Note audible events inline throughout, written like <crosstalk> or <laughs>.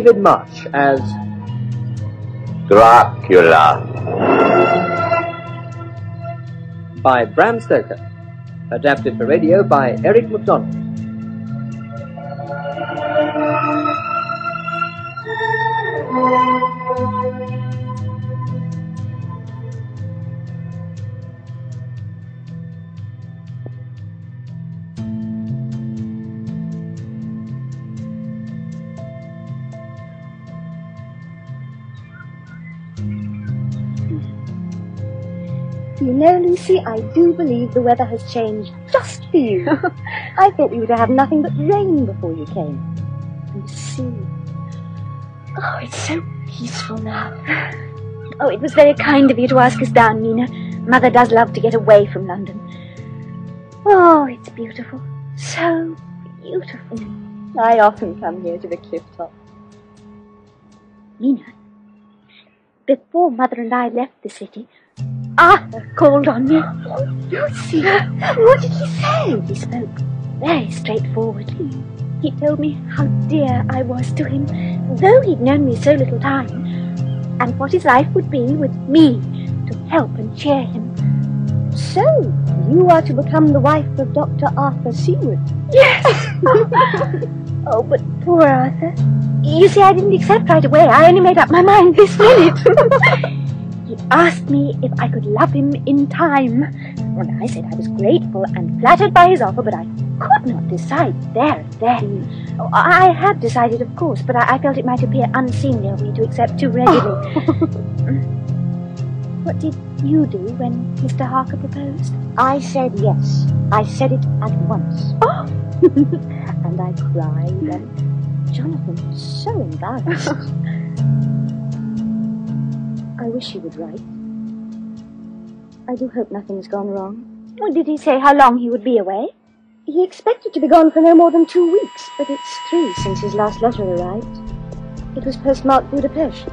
David March as Dracula. by Bram Stoker. Adapted for radio by Eric MacDonald. Lucy, I do believe the weather has changed just for you. <laughs> I thought we were to have nothing but rain before you came. And the sea. Oh, it's so peaceful now. Oh, it was very kind of you to ask us down, Mina. Mother does love to get away from London. Oh, it's beautiful. So beautiful. I often come here to the cliff top. Mina, before Mother and I left the city, Arthur called on me. Lucy, what did he say? He spoke very straightforwardly. He told me how dear I was to him, though he'd known me so little time, and what his life would be with me to help and cheer him. So, you are to become the wife of Dr. Arthur Seward? Yes. <laughs> oh, but poor Arthur. You see, I didn't accept right away. I only made up my mind this minute. <laughs> He asked me if I could love him in time. Well, I said I was grateful and flattered by his offer, but I could not decide there and then. Oh, I had decided, of course, but I, I felt it might appear unseemly of me to accept too readily. <laughs> what did you do when Mr. Harker proposed? I said yes. I said it at once. Oh! <gasps> and I cried, and Jonathan was so embarrassed. <laughs> Wish he would write. I do hope nothing's gone wrong. Well, did he say how long he would be away? He expected to be gone for no more than two weeks, but it's three since his last letter arrived. It was postmarked Budapest.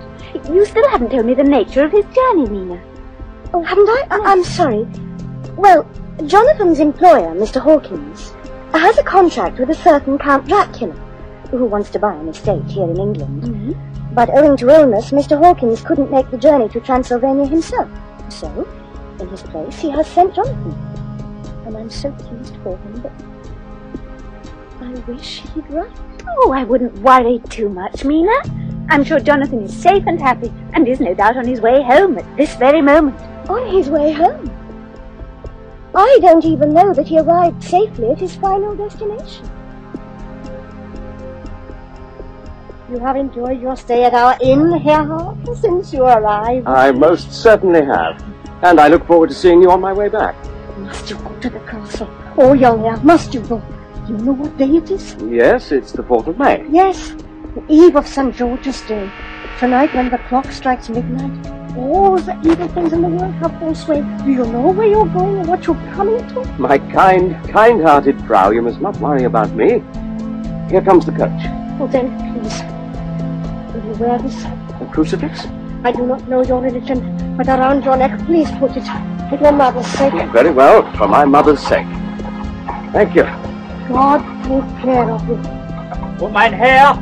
You still haven't told me the nature of his journey, Mina. Oh, haven't I? I- I'm sorry. Well, Jonathan's employer, Mr. Hawkins, has a contract with a certain Count Dracula, who wants to buy an estate here in England. Mm-hmm. But owing to illness, Mr. Hawkins couldn't make the journey to Transylvania himself. So, in his place, he has sent Jonathan. And I'm so pleased for him, but I wish he'd write. Oh, I wouldn't worry too much, Mina. I'm sure Jonathan is safe and happy, and is no doubt on his way home at this very moment. On his way home? I don't even know that he arrived safely at his final destination. You have enjoyed your stay at our inn, Herr Harker, since you arrived. I most certainly have. And I look forward to seeing you on my way back. Must you go to the castle? Oh, young Herr, must you go? You know what day it is? Yes, it's the 4th of May. Yes, the eve of St. George's Day. Tonight, when the clock strikes midnight, all the evil things in the world have full sway. Do you know where you're going and what you're coming to? My kind, kind-hearted Frau, you must not worry about me. Here comes the coach. Well, then, please, will you? A crucifix? I do not know your religion, but around your neck, please put it. For your mother's sake. Very well, for my mother's sake. Thank you. God take care of you. Oh, mein Herr,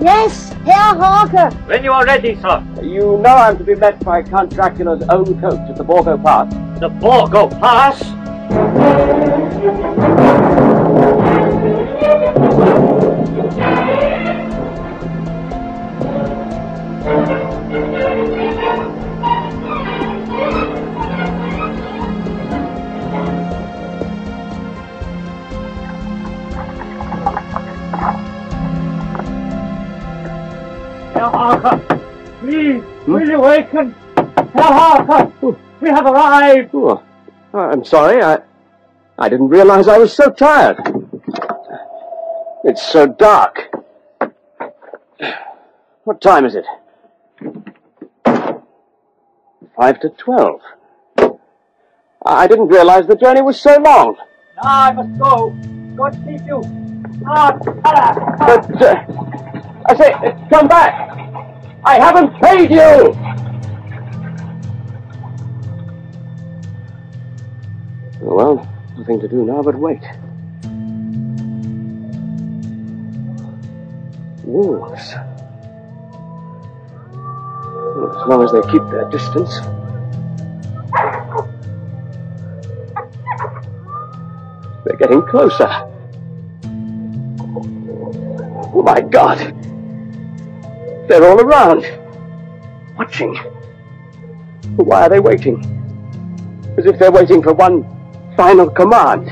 Yes, Herr Harker. when you are ready, sir. You know I'm to be met by Count Dracula's own coach at the Borgo Pass. The Borgo Pass. Will you waken? We have arrived. Oh, I'm sorry, I, I didn't realize I was so tired. It's so dark. What time is it? Five to twelve. I didn't realize the journey was so long. Now I must go. God keep you. Ah, ah, But, uh, I say, uh, come back. I haven't paid you. Well, nothing to do now but wait. Wolves. As long as they keep their distance. They're getting closer. Oh my God! They're all around. Watching. Why are they waiting? As if they're waiting for one final command.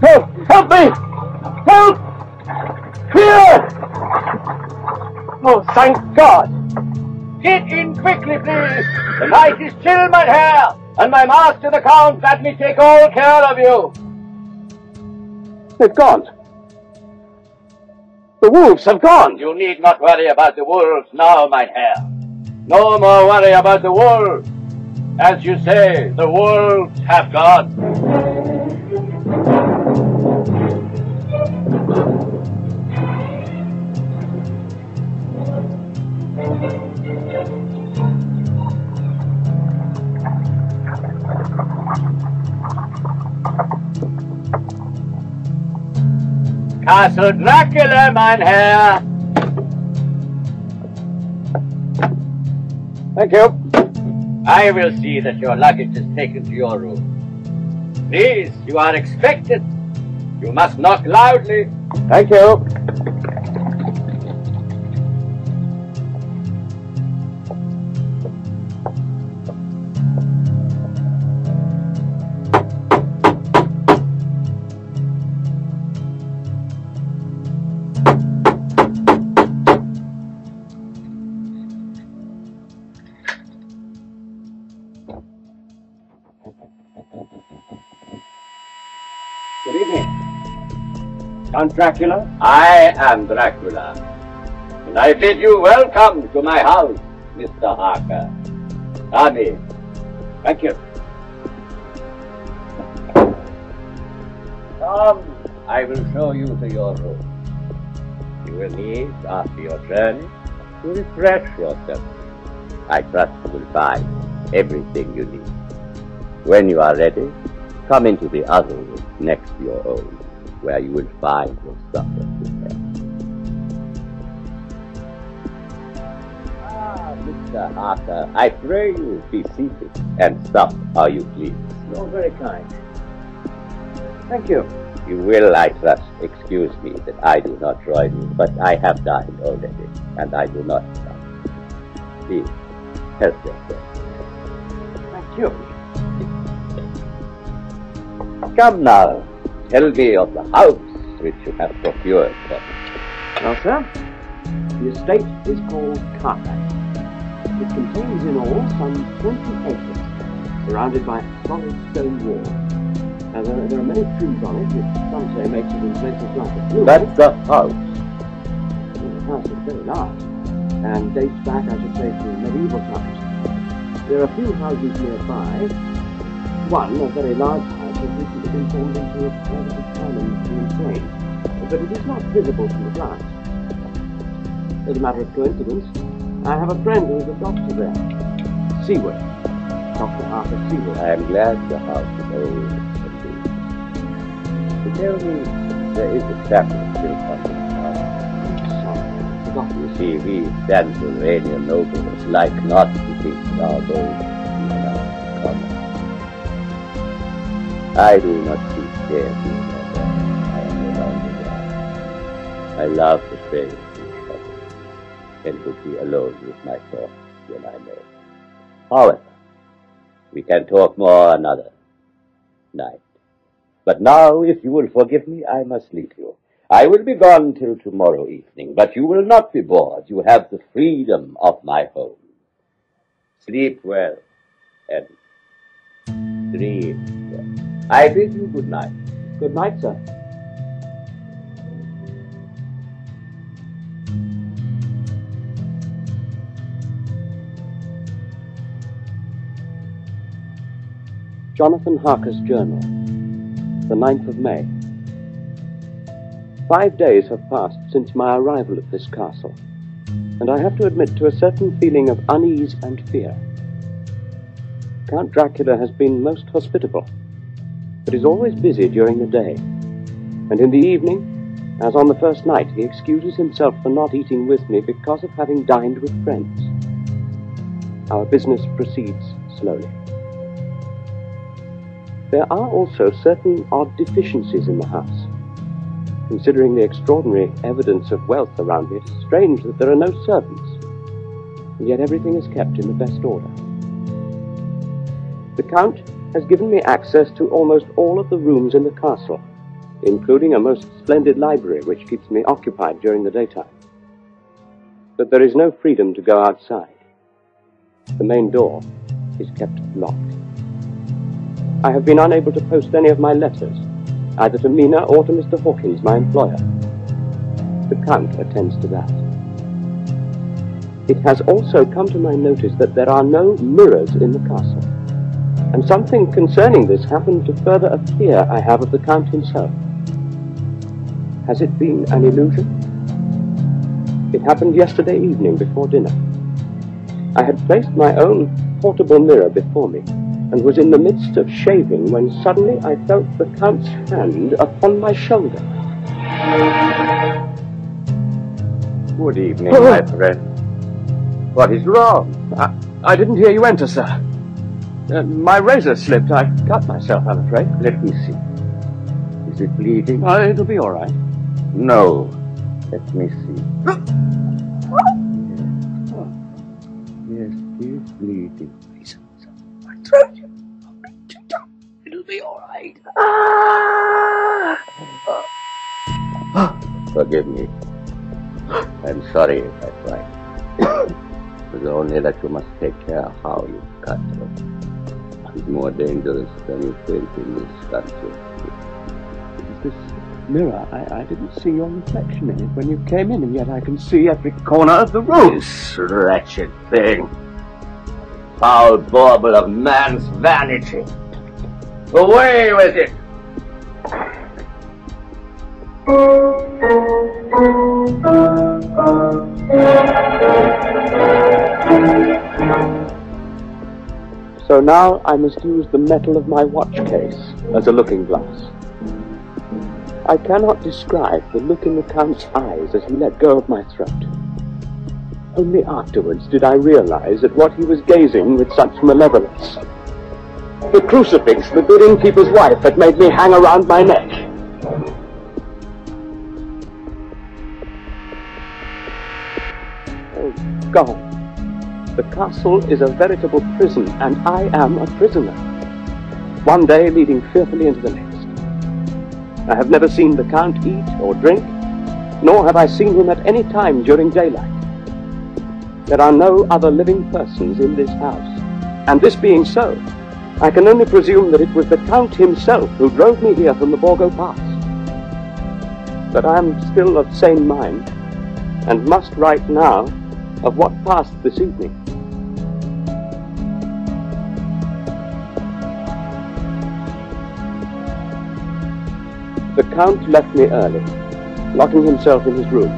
Help! Help me! Help! Here! Oh, thank God! Get in quickly, please. The night is chill, mein Herr, and my master the count bade me take all care of you. They've gone. The wolves have gone. You need not worry about the wolves now, mein Herr. No more worry about the wolves. As you say, the wolves have gone. Castle Dracula, mein Herr. Thank you. I will see that your luggage is taken to your room. Please, you are expected. You must knock loudly. Thank you. Count Dracula? I am Dracula. And I bid you welcome to my house, Mr. Harker. Come in. Thank you. Come, I will show you to your room. You will need, after your journey, to refresh yourself. I trust you will find everything you need. When you are ready, come into the other room next to your own, where you will find your prepared. Ah, Mr. Harker, I pray you be seated and sup, are you please? You're very kind. Thank you. You will, I trust, excuse me that I do not join you, but I have dined already, and I do not stop. Please, help yourself. Thank you. Come now, tell me of the house which you have procured for me. Well, sir, the estate is called Carfax. It contains in all some 20 acres, surrounded by solid stone walls. Now, there, there are many trees on it, which some say makes it in places like a blue. That's the house. The house is very large, and dates back, I should say, to medieval times. There are a few houses nearby. One, a very large house, has recently been turned into a private asylum to the but it is not visible from the glance. As a matter of coincidence, I have a friend who is a doctor there. Seward. Dr. Arthur Seward. I am glad the house is old and big. To tell me, there is a chapel built on this house. Sorry, I've forgotten. You see, we Transylvania nobles like not to think our gold I do not see stairs in there. I am no longer there. I love the trail and trouble, and to be alone with my thoughts when I may. However, we can talk more another night. But now, if you will forgive me, I must leave you. I will be gone till tomorrow evening, but you will not be bored. You have the freedom of my home. Sleep well and dream well. I bid you good night. Good night, sir. Jonathan Harker's Journal, the 9th of May. Five days have passed since my arrival at this castle, and I have to admit to a certain feeling of unease and fear. Count Dracula has been most hospitable, but is always busy during the day, and in the evening As on the first night, he excuses himself for not eating with me because of having dined with friends. Our business proceeds slowly. There are also certain odd deficiencies in the house. Considering the extraordinary evidence of wealth around me, it is strange that there are no servants, and yet everything is kept in the best order. The Count has given me access to almost all of the rooms in the castle, including a most splendid library which keeps me occupied during the daytime. But there is no freedom to go outside. The main door is kept locked. I have been unable to post any of my letters, either to Mina or to Mr. Hawkins, my employer. The Count attends to that. It has also come to my notice that there are no mirrors in the castle and something concerning this happened to further a fear I have of the Count himself. Has it been an illusion? It happened yesterday evening before dinner. I had placed my own portable mirror before me and was in the midst of shaving when suddenly I felt the Count's hand upon my shoulder. Good evening, oh. my friend. What is wrong? I, I didn't hear you enter, sir. Uh, my razor slipped. I cut myself, I'm afraid. Let me see. Is it bleeding? Uh, it'll be all right. No. Let me see. yes. it is bleeding. Please, my throat. It'll be all right. Ah! Forgive me. I'm sorry if I cried. it was only that you must take care how you cut her is more dangerous than you think in this country. This mirror, I, I didn't see your reflection in it when you came in, and yet I can see every corner of the room. This wretched thing. Foul bauble of man's vanity. Away with it! So now I must use the metal of my watch case as a looking glass. I cannot describe the look in the Count's eyes as he let go of my throat. Only afterwards did I realize at what he was gazing with such malevolence. The crucifix the good innkeeper's wife had made me hang around my neck. Oh, God. The castle is a veritable prison, and I am a prisoner. One day leading fearfully into the next. I have never seen the Count eat or drink, nor have I seen him at any time during daylight. There are no other living persons in this house, and this being so, I can only presume that it was the Count himself who drove me here from the Borgo Pass. But I am still of sane mind, and must write now of what passed this evening. The Count left me early, locking himself in his room.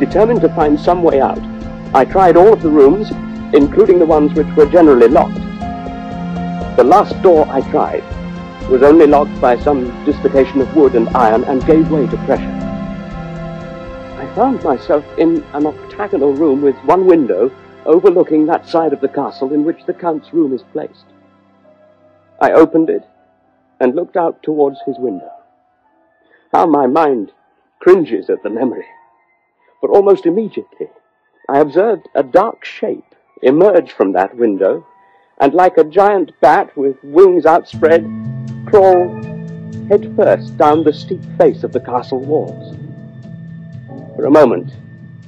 Determined to find some way out, I tried all of the rooms, including the ones which were generally locked. The last door I tried was only locked by some dislocation of wood and iron and gave way to pressure. I found myself in an octagonal room with one window overlooking that side of the castle in which the Count's room is placed. I opened it and looked out towards his window. How my mind cringes at the memory. But almost immediately, I observed a dark shape emerge from that window, and like a giant bat with wings outspread, crawl headfirst down the steep face of the castle walls. For a moment,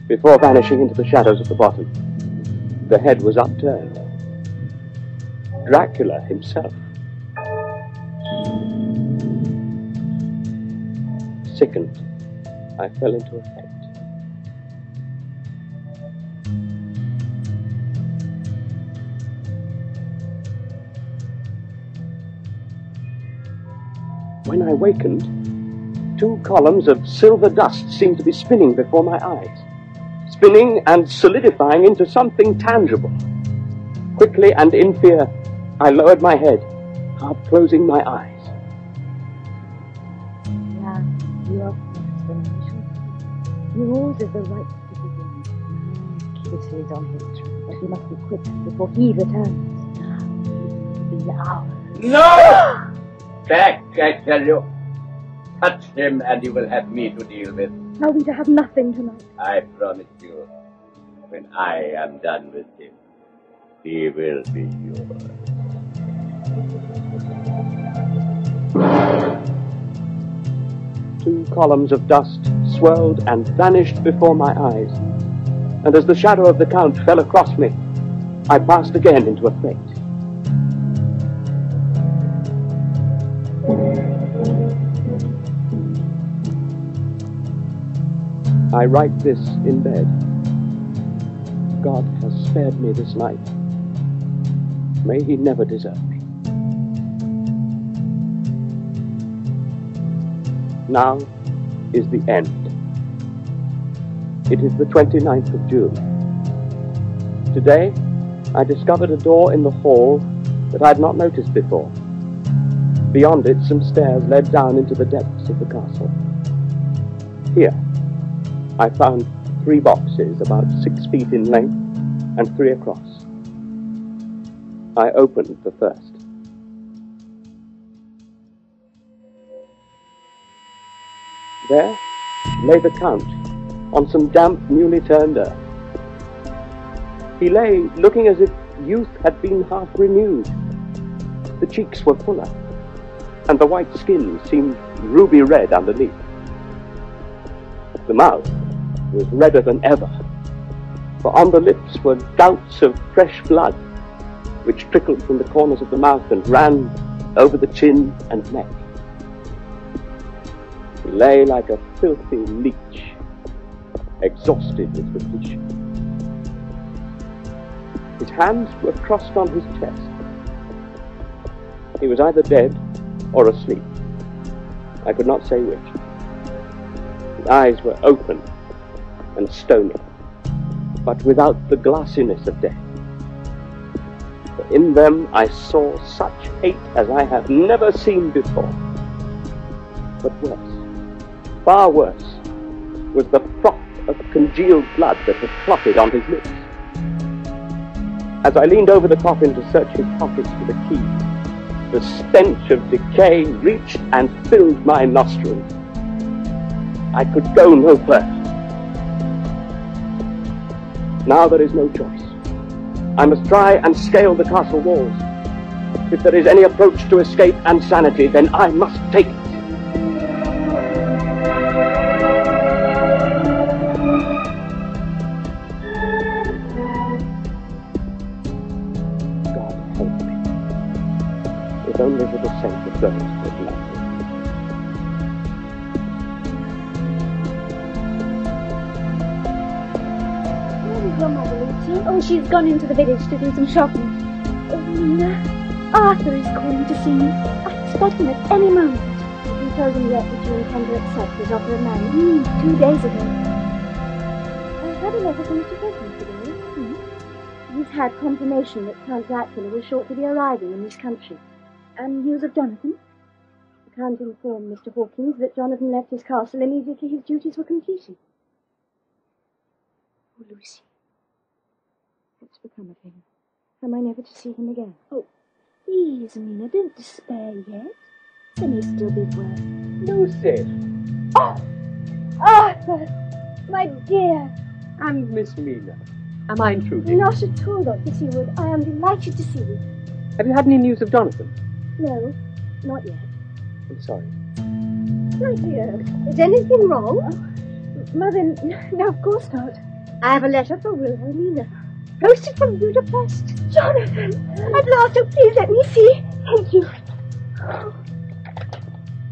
before vanishing into the shadows at the bottom, the head was upturned. Dracula himself. Sickened, I fell into a faint. When I wakened, two columns of silver dust seemed to be spinning before my eyes, spinning and solidifying into something tangible. Quickly and in fear, I lowered my head, half closing my eyes. Yours is the right to begin. Now, kisses on his throat, but we must be quick before he returns. Now is the. No! Back, I tell you. Touch him and you will have me to deal with. Are we to have nothing tonight? I promise you, when I am done with him, he will be yours. Two columns of dust swirled and vanished before my eyes, and as the shadow of the Count fell across me, I passed again into a faint. I write this in bed. God has spared me this night. May he never desert me. Now is the end. It is the 29th of June. Today, I discovered a door in the hall that I had not noticed before. Beyond it, some stairs led down into the depths of the castle. Here, I found three boxes about six feet in length and three across. I opened the first. There lay the Count on some damp, newly turned earth. He lay looking as if youth had been half renewed. The cheeks were fuller, and the white skin seemed ruby red underneath. The mouth was redder than ever, for on the lips were gouts of fresh blood, which trickled from the corners of the mouth and ran over the chin and neck. Lay like a filthy leech, exhausted with repletion. His hands were crossed on his chest. He was either dead or asleep. I could not say which. His eyes were open and stony, but without the glassiness of death. For in them I saw such hate as I have never seen before. But worse, far worse, was the froth of congealed blood that had clotted on his lips. As I leaned over the coffin to search his pockets for the key, the stench of decay reached and filled my nostrils. I could go no further. Now there is no choice. I must try and scale the castle walls. If there is any approach to escape and sanity, then I must take gone into the village to do some shopping. Oh, Mina, Arthur is calling to see me. I expect him at any moment. Have you told him yet that you intend to accept his offer of marriage? Mm, two days ago. I had a letter from Mr. Perkins today. Hmm. He's had confirmation that Count Dracula will shortly be arriving in this country. And news of Jonathan? The Count informed Mr. Hawkins that Jonathan left his castle immediately his duties were completed. Oh, Lucy. Become of him? Am I never to see him again? Oh, please, Amina, don't despair yet. There may still be work. Lucy! Oh, Arthur! My dear! And Miss Mina. Am I intruding? Not at all, Dr. Seward. I am delighted to see you. Have you had any news of Jonathan? No, not yet. I'm sorry. My dear, is anything wrong? Oh, Mother, no, of course not. I have a letter for Wilhelmina. Posted from Budapest. Jonathan! At last, oh, please let me see. Thank you.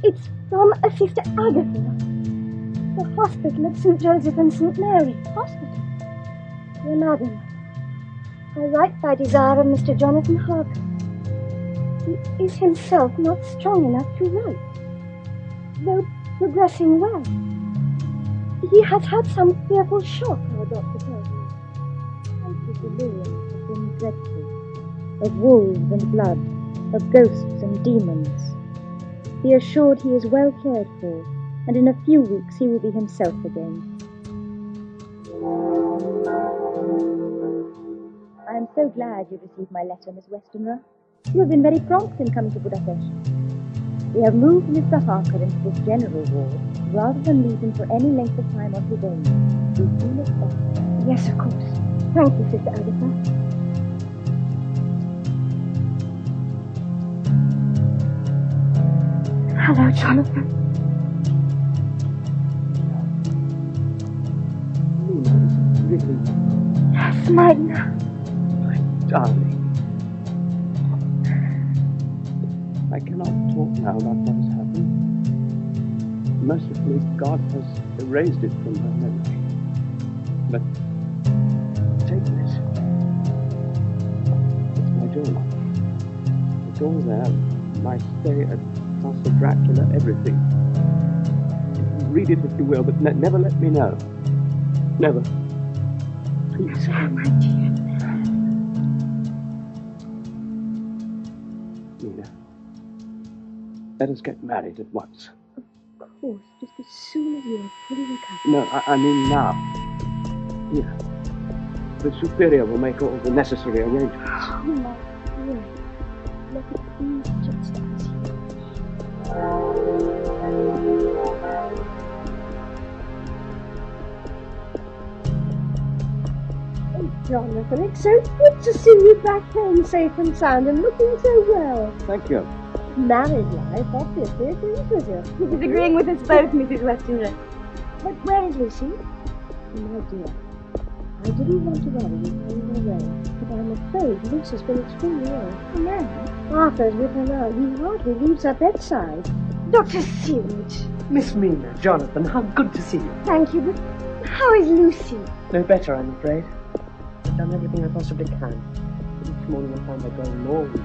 It's from a Sister Agatha. The hospital of St. Joseph and St. Mary. Hospital? Dear Madam, I write by desire of Mr. Jonathan Harker. He is himself not strong enough to write, though progressing well. He has had some fearful shock, our doctor the delirium of things dreadful, of wolves and blood, of ghosts and demons. Be assured he is well cared for, and in a few weeks he will be himself again. I am so glad you received my letter, Miss Westenra. You have been very prompt in coming to Budapest. We have moved Mr. Harker into this general ward rather than leave him for any length of time on his own. Do you Yes, of course. Thank you, Sister Agatha. Hello, Jonathan. Yes, mine. my darling. I cannot talk now about what has happened. Mercifully, God has erased it from her memory. But All there. My stay at Castle Dracula, everything. Read it if you will, but ne- never let me know. Never. Please. My dear. Mina. Let us get married at once. Of course, just as soon as you are fully recovered. No, I, I mean now. Here. The superior will make all the necessary arrangements. Oh, my dear. Jonathan, it's so good to see you back home safe and sound and looking so well. Thank you. Married life obviously agrees with you. He's agreeing with us both, Mrs. Westenra. But where is Lucy? My dear, I didn't want to worry you while you were away, but I'm afraid Lucy's been extremely ill. No. Arthur's with her now. He hardly leaves her bedside. Dr. Seward. Miss Mina, Jonathan, how good to see you. Thank you, but how is Lucy? No better, I'm afraid. I've done everything I possibly can. Each morning I find her growing more weak.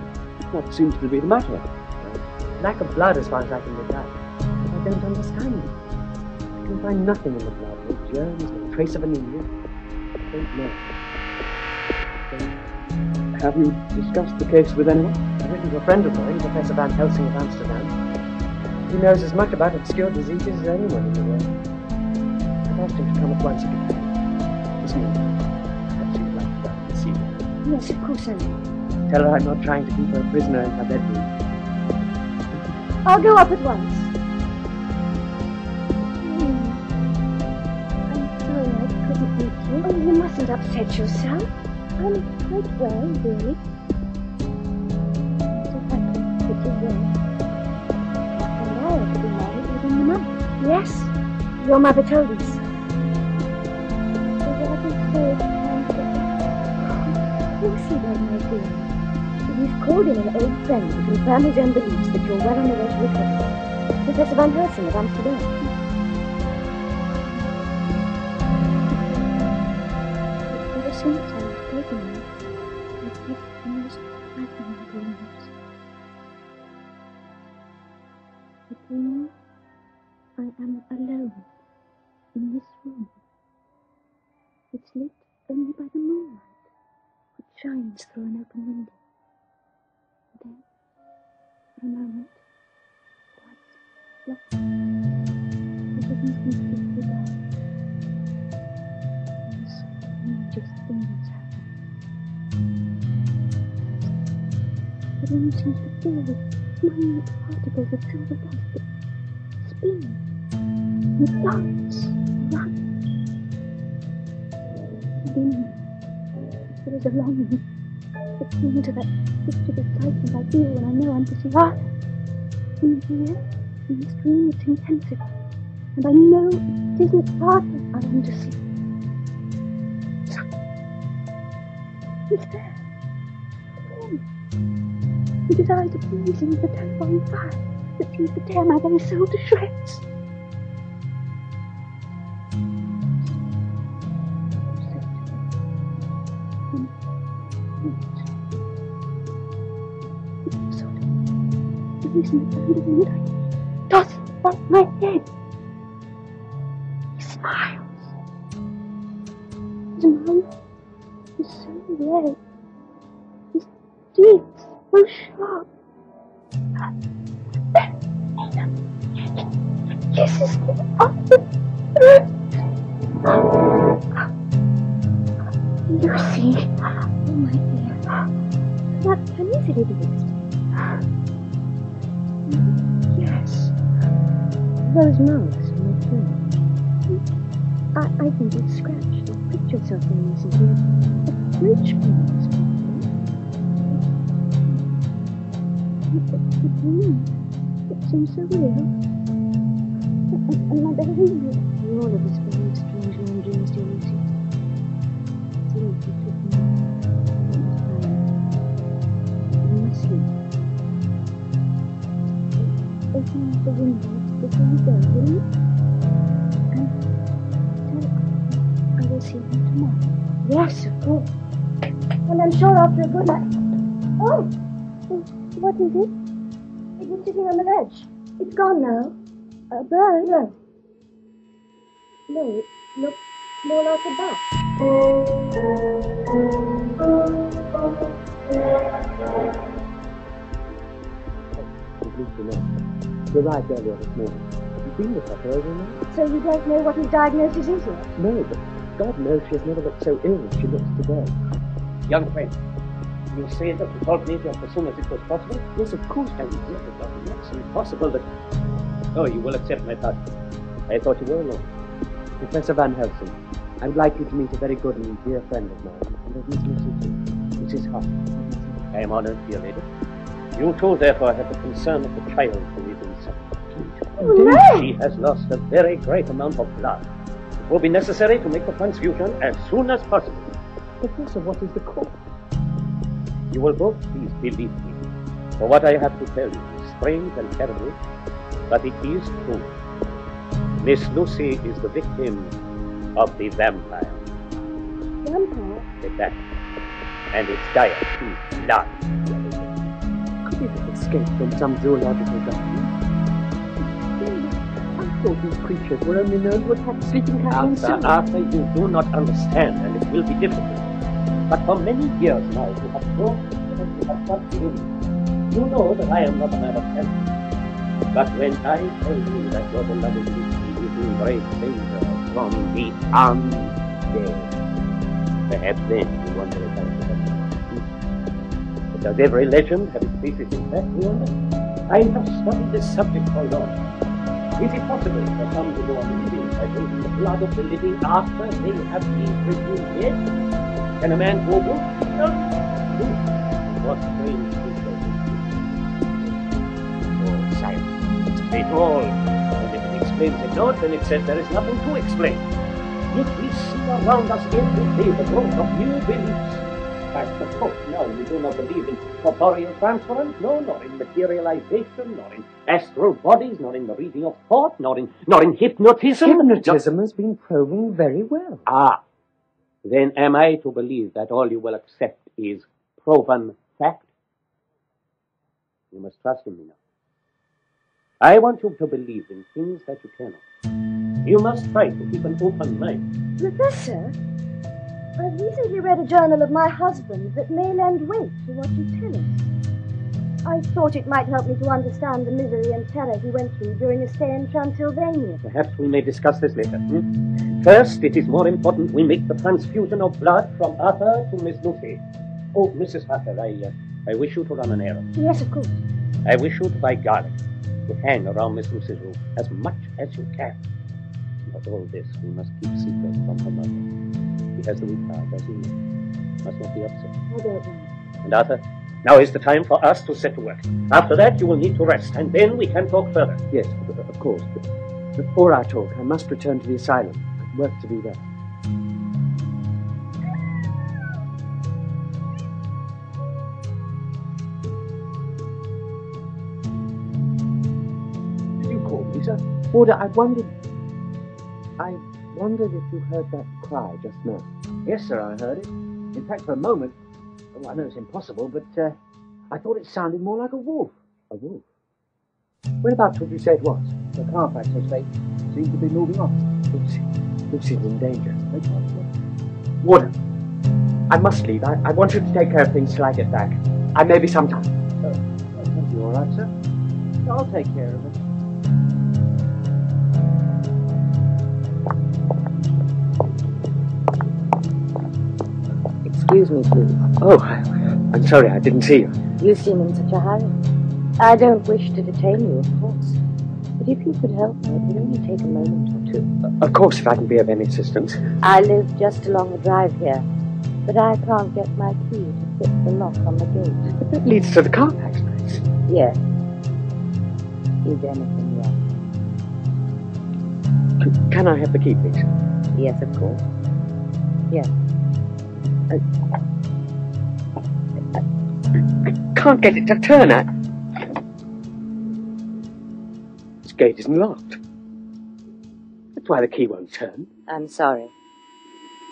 What seems to be the matter? Lack of blood, as far as I can make out. I don't understand it. I can find nothing in the blood. No germs, no trace of anemia. I don't know. Have you discussed the case with anyone? I've written to a friend of mine, Professor Van Helsing of Amsterdam. He knows as much about obscure diseases as anyone in the world. I've asked him to come at once if he can. Miss Mina, perhaps you'd like to come and see me. Yes, of course I will. Tell her I'm not trying to keep her a prisoner in her bedroom. I'll go up at once. Hmm. I'm sorry I couldn't meet you. Oh, you mustn't upset yourself. I'm quite well, really. So happy that you're well. And I ought to be married within the month. Yes, your mother told us. So what is so Lucy, then, my dear. He's called in an old friend to confirm his own beliefs that you're well on the way to recovery. Professor Van Helsing of Amsterdam. In this room. It's lit only by the moonlight, which shines through an open window. Then, for a moment, lights block. Everything's completely dark. And strangest things happen. The room seems to fill with minute particles of silver dust that spin there is a longing akin to that pitch of excitement I feel when I know I'm to see Arthur. In here, in this dream, it's intensive. And I know it isn't Arthur I am to see. He's there. Him. With his eyes are blazing with a terrifying fire that seems to tear my very soul to shreds. For the moonlight doesn't above my head. In recent years. A bridge you it seems so real. And, my behavior. We all of us behave strangely in dreams, sleep. Open up the windows before you will you? Will see you tomorrow. Yes, of course. And I'm sure after a good night. Oh, what is it? It was sitting on the ledge. It's gone now. A bird? No. No, it more like a bat. You arrived earlier this morning. You've been with her for over a month? So you don't know what his diagnosis is yet? No, but God knows she has never looked so ill as she looks today. Young friend, you say that you told me just as soon as it was possible? Yes, of course, And it's impossible that... Oh, you will accept my pardon. I thought you were alone. Professor Van Helsing, I would like you to meet a very good and dear friend of mine, and of Miss Lucy too, Mrs. Huff. I am honored, dear lady. You too, therefore, have the concern of the child who is in suffering. She has lost a very great amount of blood. Will be necessary to make the transfusion as soon as possible. Professor, what is the cause? You will both please believe me. For what I have to tell you is strange and terrible, but it is true. Miss Lucy is the victim of the vampire, Vampire? the bat, and its diet is blood. Could it have escaped from some zoological garden? These creatures were only known to attack sleeping cattle Arthur. Arthur, you do not understand, and it will be difficult. But for many years now, you have known you have trusted in me. You know that I am not a man of fancy. But when I tell you that your beloved is in great danger from the undead, perhaps then you wonder if I But does every legend have its basis in fact. I have studied this subject for long. Is it possible for some to go on living drinking the blood of the living after they have been dead? Can a man go good? No. What strange creatures Oh, silence. Explain all. And if it explains it not, then it says there is nothing to explain. Yet we see around us every day the growth of new beliefs. I suppose now you do not believe in corporeal transference, no, nor in materialization, nor in astral bodies, nor in the reading of thought, nor in nor in hypnotism. Hypnotism has been proven very well. Ah, then am I to believe that all you will accept is proven fact? You must trust in me now. I want you to believe in things that you cannot. You must try to keep an open mind. Professor, I've recently read a journal of my husband that may lend weight to what you tell us. I thought it might help me to understand the misery and terror he went through during a stay in Transylvania. Perhaps we may discuss this later. hmm? First, it is more important we make the transfusion of blood from Arthur to Miss Lucy. Oh, Mrs. Harker, I, uh, I wish you to run an errand. Yes, of course. I wish you to buy garlic to hang around Miss Lucy's room as much as you can. But all this we must keep secret from her mother. She has the weak as you know. Must not be upset. I don't know. And Arthur, now is the time for us to set to work. After that, you will need to rest, and then we can talk further. Yes, of course. But before I talk, I must return to the asylum. I've work to do there. Did you call me, sir? Warder, I wondered. I wondered if you heard that cry just now. Yes, sir, I heard it. In fact, for a moment, oh, I know it's impossible, but uh, I thought it sounded more like a wolf. A wolf. Whereabouts would you say it was? The car, I suspect, seems to be moving off. Lucy. Lucy's in danger. Warder, I must leave. I, I want you to take care of things till I get back. I may be some time. You all right, sir? I'll take care of it. Excuse me, please. Oh, I'm sorry, I didn't see you. You seem in such a hurry. I don't wish to detain you, of course. But if you could help me, it would only take a moment or two. Of course, if I can be of any assistance. I live just along the drive here, but I can't get my key to fit the lock on the gate. But that leads to the Carfax place. Yes. Is anything wrong? Can I have the key, please? Yes, of course. Yes. I can't get it to turn. I... This gate isn't locked. That's why the key won't turn. I'm sorry.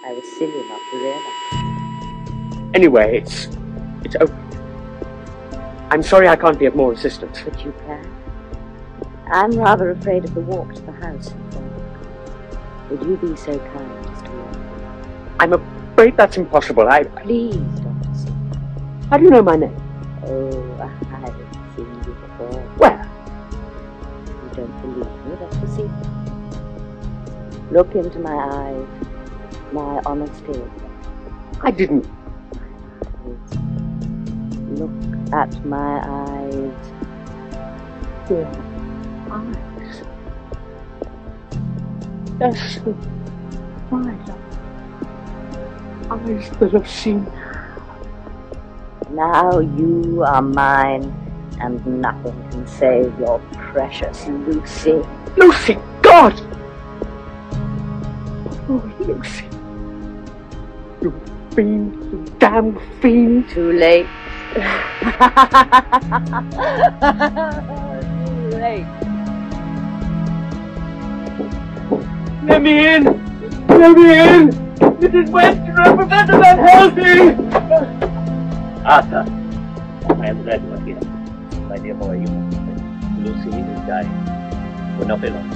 I was silly not to realize. Anyway, it's it's open. I'm sorry I can't be of more assistance. But you can. I'm rather afraid of the walk to the house. Would you be so kind as to walk? I'm afraid that's impossible. I. Please, Dr. C. How do you know my name? Oh, I've seen you before. Where? You don't believe me, Dr. C. Look into my eyes, my honesty. I didn't. Look at my eyes. Your eyes. Yes, mine. Eyes that have seen. Now you are mine, and nothing can save your precious Lucy. Lucy, God! Oh, Lucy. You fiend, you damn fiend. Too late. <laughs> Too late. Let me in! Let me in! This is Western Professor Van Arthur, I am glad you are here. My dear boy, you. Lucy is dying. Will not be long.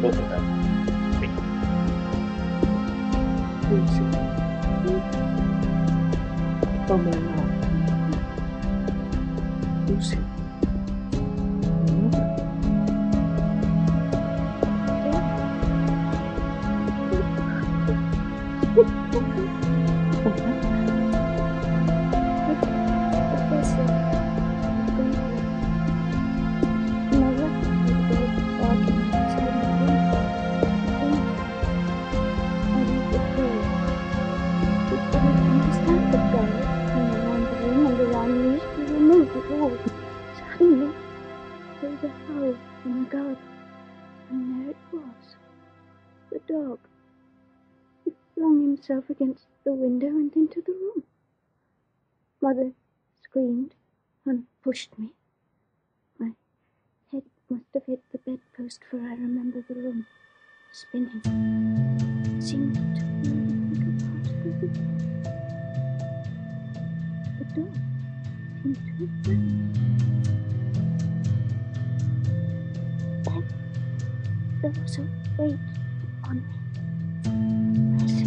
Go to her. Speak. Lucy. Oh, my Lord. Lucy. Pushed me. My head must have hit the bedpost, for I remember the room spinning. It seemed to be like a part of the. The dog seemed to have. Then there was a weight on me,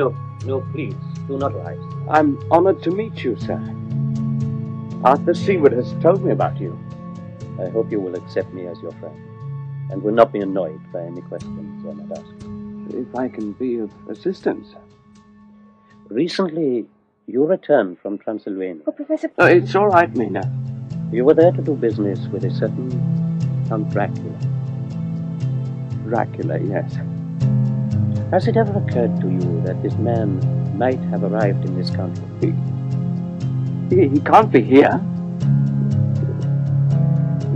No, no, please, do not rise. I'm honored to meet you, sir. Arthur Seward has told me about you. I hope you will accept me as your friend, and will not be annoyed by any questions I might ask. If I can be of assistance. Recently, you returned from Transylvania. Oh, Professor. Oh, it's all right, Mina. You were there to do business with a certain Count Dracula. Dracula, yes. Has it ever occurred to you that this man might have arrived in this country? He, he can't be here.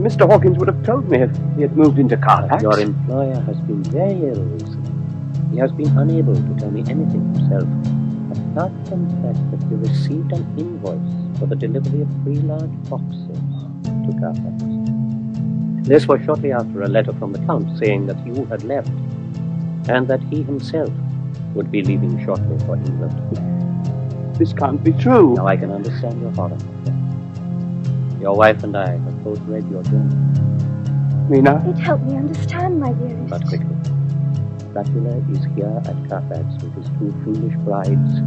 Mr. Hawkins would have told me if he had moved into Carfax. Your employer has been very ill recently. He has been unable to tell me anything himself, apart from the fact that he received an invoice for the delivery of three large boxes to Carfax. This was shortly after a letter from the Count saying that you had left and that he himself would be leaving shortly for England. This can't be true. Now I can understand your horror. Your wife and I have both read your journal. Mina? It helped me understand, my dearest. But quickly. Dracula is here at Carfax with his two foolish brides,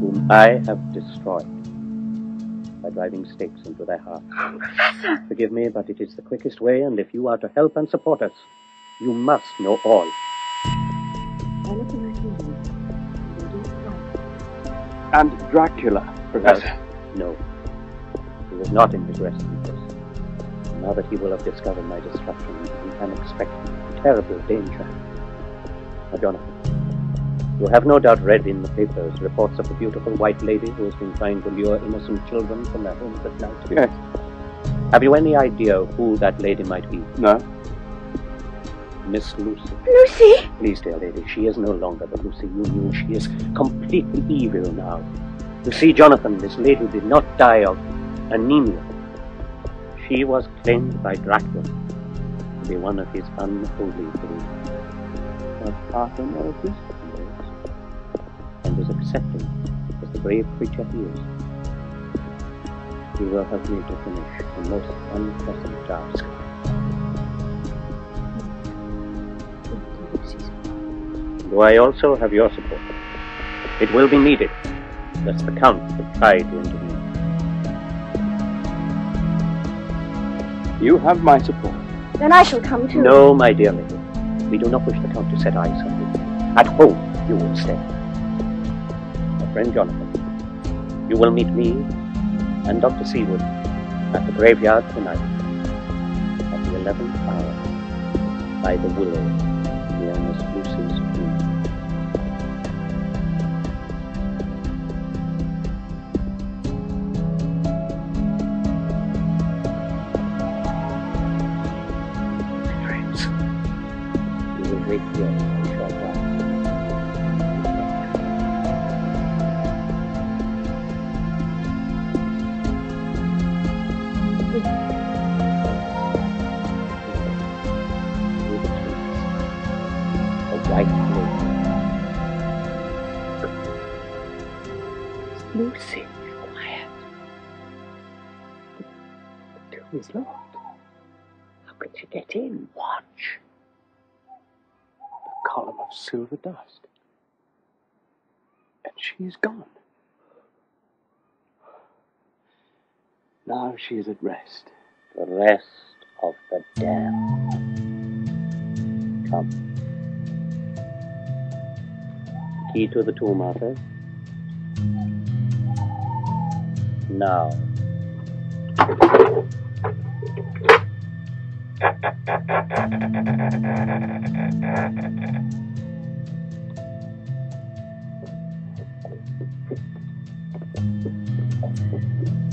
whom I have destroyed by driving stakes into their hearts. Oh, Professor! Forgive me, but it is the quickest way, and if you are to help and support us, you must know all. And Dracula, Professor. No. He was not in his resting place. Now that he will have discovered my destruction, he can expect terrible danger. Now, Jonathan, you have no doubt read in the papers reports of a beautiful white lady who has been trying to lure innocent children from their homes at night. Yes. Have you any idea who that lady might be? No. Miss Lucy. Lucy! Please, dear lady, she is no longer the Lucy you knew. She is completely evil now. You see, Jonathan, this lady did not die of anemia. She was claimed by Dracula to be one of his unholy brood. Know of this? Yes. And is accepting as the brave creature he is. He will help me to finish the most unpleasant task. Do I also have your support? It will be needed, lest the Count should try to intervene. You have my support. Then I shall come too. No, my dear lady. We do not wish the Count to set eyes on you. At home, you will stay. My friend Jonathan, you will meet me and Dr. Seward at the graveyard tonight at the eleventh hour by the willow near Miss Lucy's tomb. And she is gone. Now she is at rest. The rest of the damned. Come. Key to the tomb, Arthur. Now. <laughs>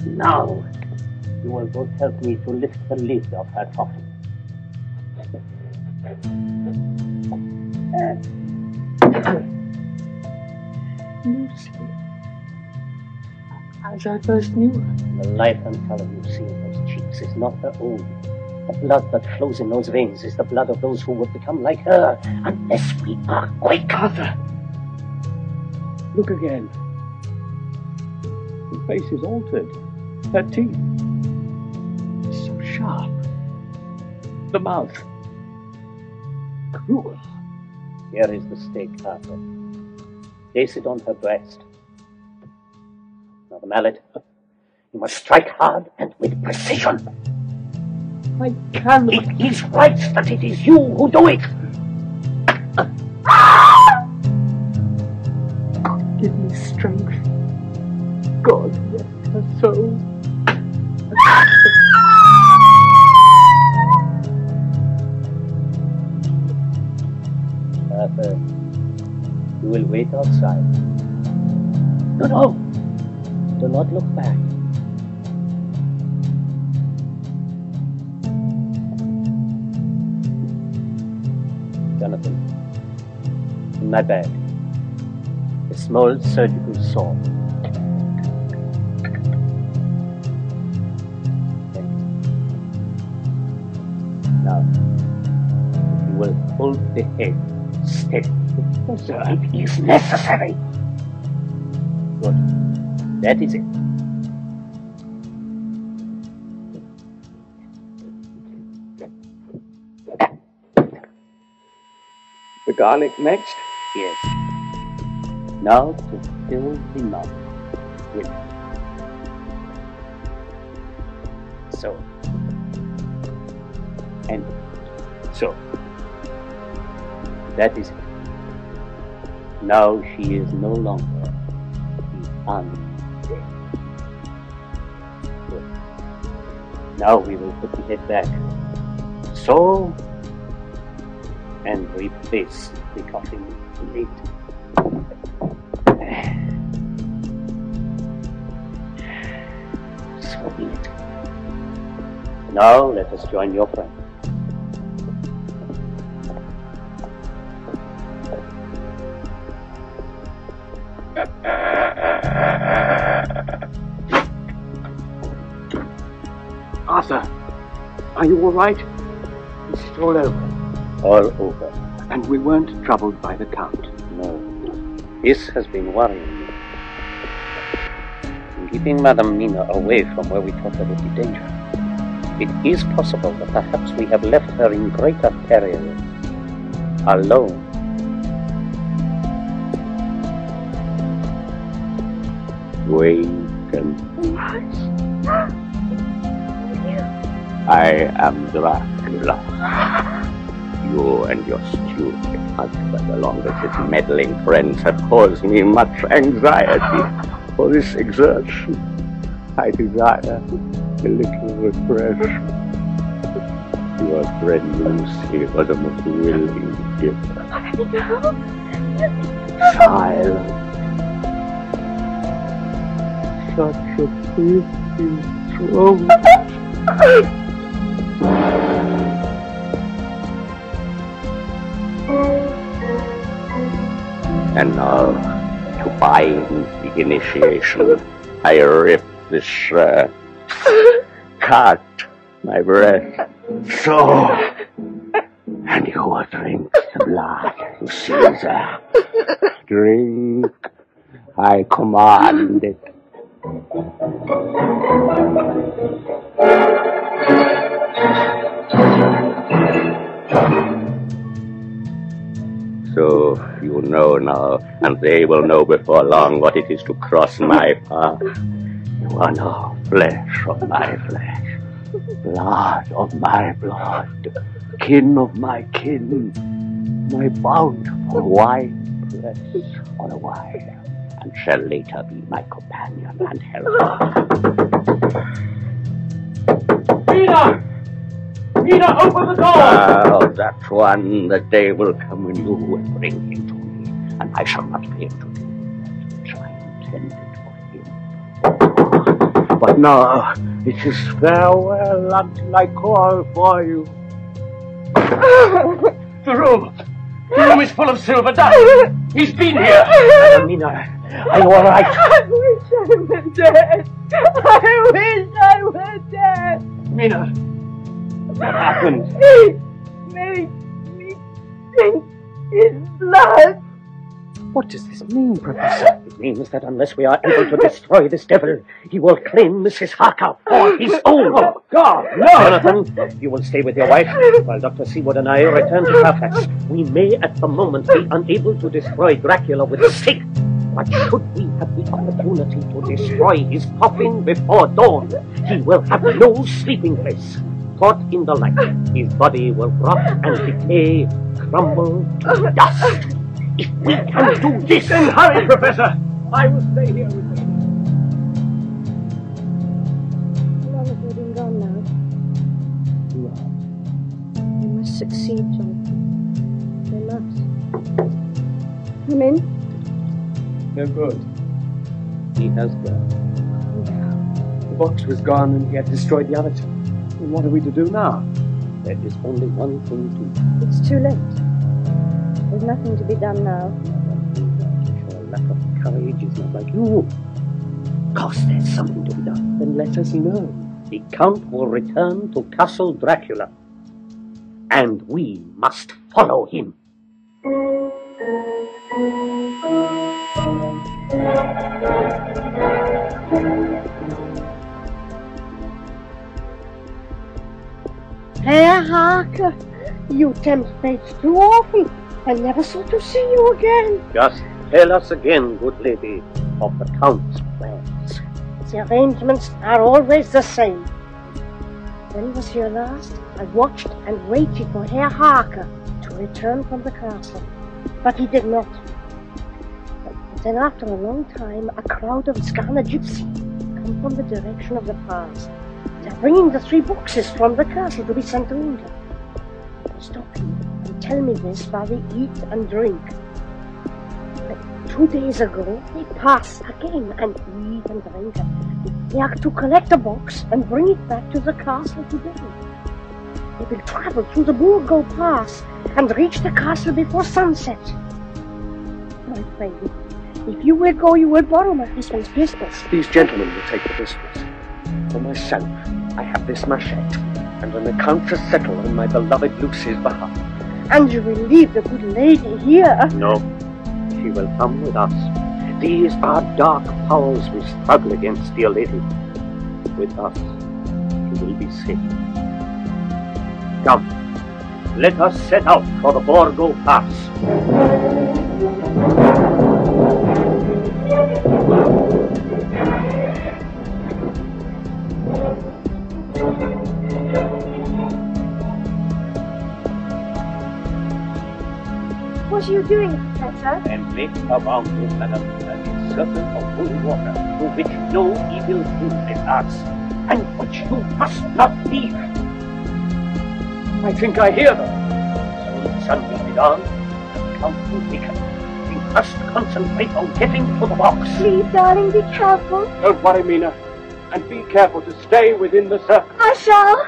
Now, you will both help me to lift the lid of her coffin. Lucy. As I first knew her. The life and color you see in those cheeks is not her own. The blood that flows in those veins is the blood of those who would become like her, unless we are quick. Arthur! Look again. The face is altered. Her teeth. So sharp. The mouth. Cruel. Here is the stake, Arthur. Place it on her breast. Now the mallet. You must strike hard and with precision. I cannot. It is right that it is you who do it. Give me strength. God rest her soul. Arthur, you will wait outside. No, no. Do not look back. Jonathan, in my bag, a small surgical saw. Now, if you will hold the head Steady. Sir, it is necessary. Good. That is it. The garlic next? Yes. Now to fill the mouth with so and so. That is it. Now she is no longer the undead. Good. Now we will put the head back. So and replace the coffin lid. <sighs> So be it. Now let us join your friend. Are you all right? Is it all over? All over. And we weren't troubled by the Count. No. This has been worrying me. In keeping Madame Mina away from where we thought there would be danger, it is possible that perhaps we have left her in greater peril, alone. Wait and I am Dracula. You and your stupid husband, along with his meddling friends, have caused me much anxiety for this exertion. I desire a little refreshment. Your friend Lucy was a most willing giver. Silence. Such a pretty throat. And now, to bind the initiation, I rip this uh, shirt, <laughs> cut my breath, so, <laughs> and you will drink the blood of Caesar. Drink, I command it. <laughs> So you know now, and they will know before long what it is to cross my path. You are now flesh of my flesh, blood of my blood, kin of my kin, my bountiful wine press on a while, and shall later be my companion and helper. Mina! Mina, open the door! Now that one, the day will come when you will bring him to me, and I shall not fail to do that which I intended for him. But now it is farewell until I call for you. <laughs> The room! The room is full of silver dust! He's been here! Madam Mina, are you all right? I wish I were dead. I wish I were dead. Mina, what happened? He made me drink his blood. What does this mean, Professor? It means that unless we are able to destroy this devil, he will claim Mrs. Harker for his own. Oh, God, no! Jonathan, you will stay with your wife while Dr. Seward and I return to Carfax. We may at the moment be unable to destroy Dracula with a stick, but should we have the opportunity to destroy his coffin before dawn, he will have no sleeping place. Caught in the light, his body will rot and decay, crumble to dust. If we can do this... Then hurry, Professor! I will stay here with you. How long have they been gone now? They must succeed, Jonathan. They must. Come in. No good. He has gone. The box was gone and he had destroyed the other two. And what are we to do now? There is only one thing to do. It's too late. There's nothing to be done now. Your lack of courage is not like you. Of course, there's something to be done. Then let us know. The Count will return to Castle Dracula. And we must follow him. Herr Harker, you tempt fate too often. I never thought to see you again. Just tell us again, good lady, of the Count's plans. The arrangements are always the same. When was your last? I watched and waited for Herr Harker to return from the castle, but he did not. But then after a long time, a crowd of Szgany gypsy come from the direction of the pass. They're bringing the three boxes from the castle to be sent to England. Stop him and tell me this while we eat and drink. But two days ago, they pass again and eat and drink. They are to collect a box and bring it back to the castle today. They will travel through the Borgo Pass and reach the castle before sunset. My friend, if you will go, you will borrow my husband's pistols. These gentlemen will take the pistols. For myself, I have this machete, and an account Count has settled on my beloved Lucy's behalf. And you will leave the good lady here. No, she will come with us. These are dark powers we struggle against, dear lady. With us, she will be safe. Come, let us set out for the Borgo Pass. What are you doing, Professor? and make a around you, madam, a circle of holy water through which no evil thing may pass, and which you must not leave. I think I hear them. Soon the sun will be down, and the Count will weaken. We must concentrate on getting to the box. Please, darling, be careful. Don't worry, Mina, and be careful to stay within the circle. I shall.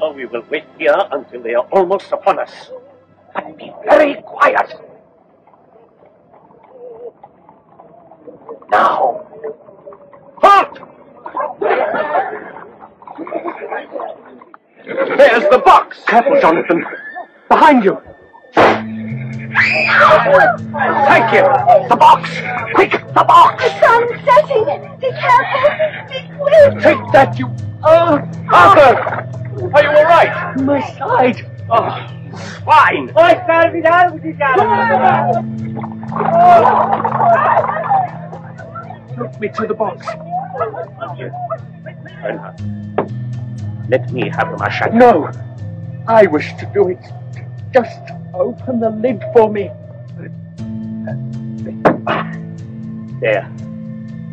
Oh, we will wait here until they are almost upon us. But be very quiet. Now. Halt! There's the box. Careful, Jonathan. Behind you. Thank you. The box. Quick, the box. The sun's setting. Be careful. Be quick. Take that, you. Uh, Arthur! Are you all right? My side. Oh, swine. Take me to the box. Bernhard, let me have the machete. No, I wish to do it. Just open the lid for me. There.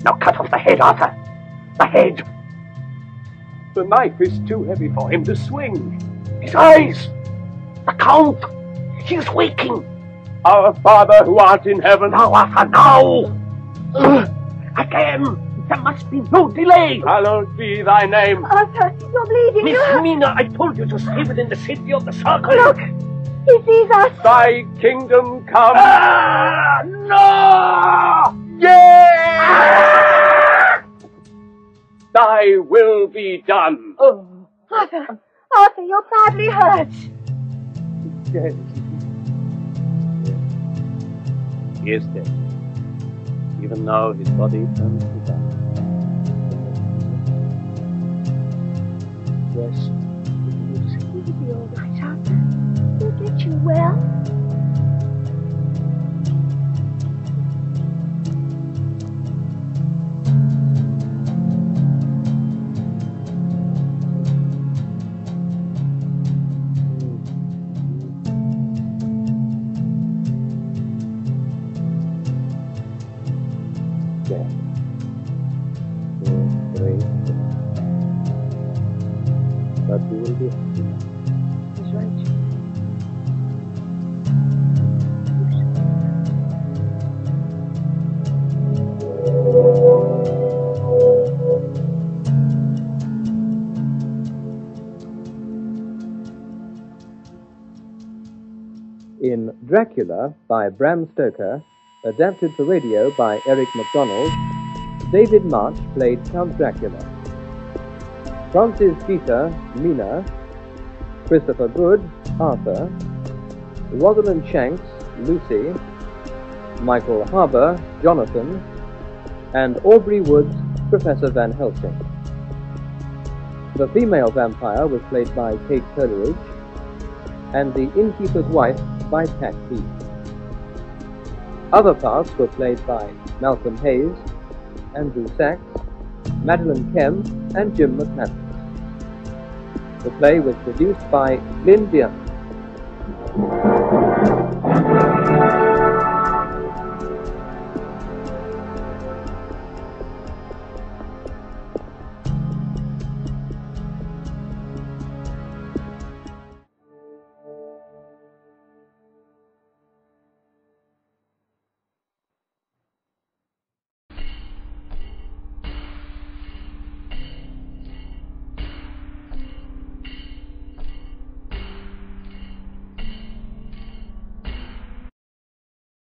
Now cut off the head, Arthur. The head. The knife is too heavy for him to swing. His eyes! The Count! He's waking! Our Father who art in heaven. Now, Arthur, now! Ugh. Again! There must be no delay! Hallowed be thy name. Arthur, you're bleeding. Miss Mina, I told you to stay within the safety of the circle. Look, he sees us. Thy kingdom come. Ah, no! Yeah! Thy will be done. Oh. Arthur, Arthur, you're badly hurt. Dead. He is dead. Even now his body turns to dust. Rest. You'll be all right, Arthur. We'll get you well. Dracula by Bram Stoker, adapted for radio by Eric MacDonald, David March played Count Dracula. Frances Jeater, Mina, Christopher Good, Arthur, Rosalind Shanks, Lucy, Michael Harbour, Jonathan, and Aubrey Woods, Professor Van Helsing. The female vampire was played by Kate Coleridge, and the innkeeper's wife by Pat Heath. Other parts were played by Malcolm Hayes, Andrew Sachs, Madeleine Cemm, and Jim McManus. The play was produced by Glyn Dearman.